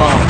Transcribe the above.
啊